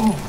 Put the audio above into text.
Oh.